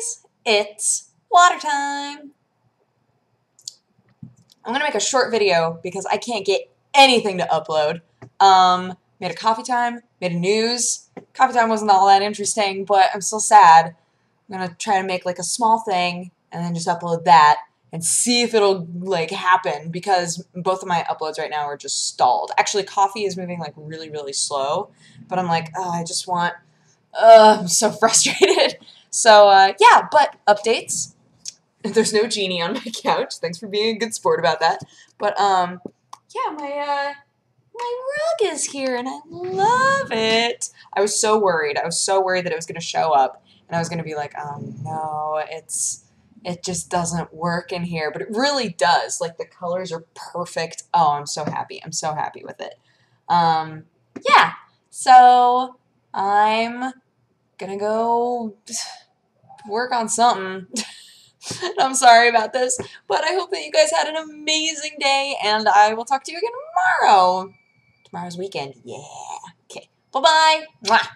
guys, it's water time. I'm gonna make a short video because I can't get anything to upload. Um, made a coffee time, made a news. Coffee time wasn't all that interesting, but I'm still sad. I'm gonna try to make like a small thing and then just upload that and see if it'll like happen because both of my uploads right now are just stalled. Actually, coffee is moving like really, really slow, but I'm like, oh, I just want. Uh, I'm so frustrated. So uh, yeah, but updates. There's no genie on my couch. Thanks for being a good sport about that. But um, yeah, my uh, my rug is here and I love it. I was so worried. I was so worried that it was gonna show up and I was gonna be like, oh no, it's it just doesn't work in here, but it really does. Like the colors are perfect. Oh, I'm so happy. I'm so happy with it. Um, yeah. So I'm gonna go work on something. Mm. I'm sorry about this, but I hope that you guys had an amazing day, and I will talk to you again tomorrow. Tomorrow's weekend. Yeah. Okay. Bye-bye.